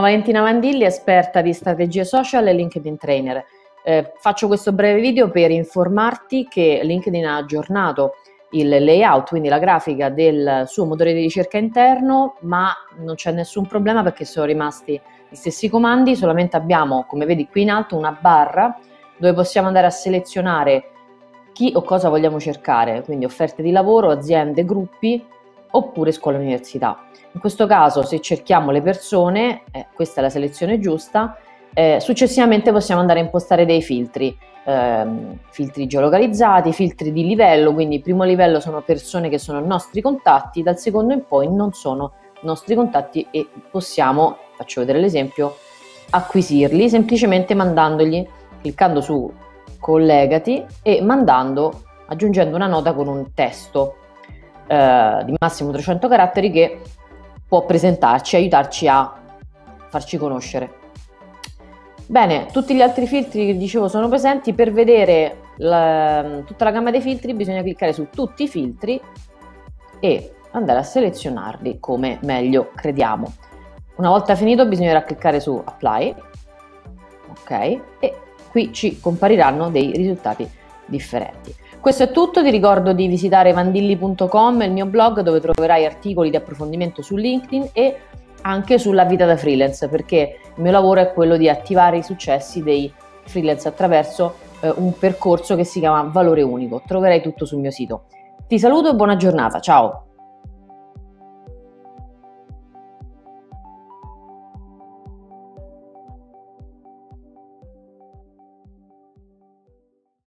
Valentina Mandilli, esperta di strategie social e LinkedIn trainer. Eh, faccio questo breve video per informarti che LinkedIn ha aggiornato il layout, quindi la grafica del suo motore di ricerca interno, ma non c'è nessun problema perché sono rimasti gli stessi comandi, solamente abbiamo, come vedi qui in alto, una barra dove possiamo andare a selezionare chi o cosa vogliamo cercare, quindi offerte di lavoro, aziende, gruppi oppure scuola e università. In questo caso se cerchiamo le persone, eh, questa è la selezione giusta, eh, successivamente possiamo andare a impostare dei filtri, ehm, filtri geolocalizzati, filtri di livello, quindi primo livello sono persone che sono nostri contatti, dal secondo in poi non sono nostri contatti e possiamo, faccio vedere l'esempio, acquisirli semplicemente mandandogli, cliccando su collegati e mandando, aggiungendo una nota con un testo eh, di massimo 300 caratteri che può presentarci, aiutarci a farci conoscere. Bene, tutti gli altri filtri che dicevo sono presenti, per vedere la, tutta la gamma dei filtri bisogna cliccare su tutti i filtri e andare a selezionarli come meglio crediamo. Una volta finito bisognerà cliccare su Apply, ok, e qui ci compariranno dei risultati differenti. Questo è tutto, ti ricordo di visitare vandilli.com, il mio blog dove troverai articoli di approfondimento su LinkedIn e anche sulla vita da freelance, perché il mio lavoro è quello di attivare i successi dei freelance attraverso eh, un percorso che si chiama Valore Unico. Troverai tutto sul mio sito. Ti saluto e buona giornata, ciao!